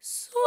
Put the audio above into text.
So